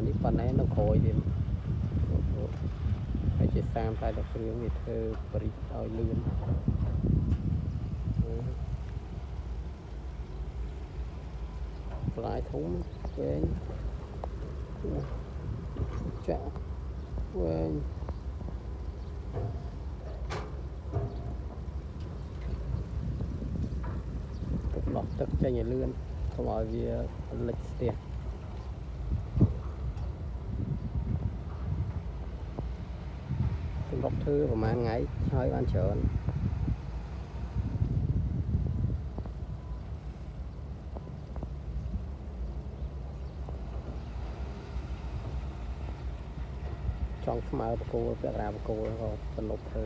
អានេះប៉ុណ្ណេះនៅក្រោយវាហើយជាសាមតែដល់គ្រឿងវាធ្វើបរិឲ្យលឿនផ្លាយធំវែងចាក់វែងទឹកដោះទឹកចេញឲ្យលឿនកុំឲ្យវាលិចស្ទះសម្រាប់ធ្វើប្រហែលថ្ងៃហើយបានច្រើនចង់ស្មើបកគោពាក់រាបកគោក៏សនុកធ្វើ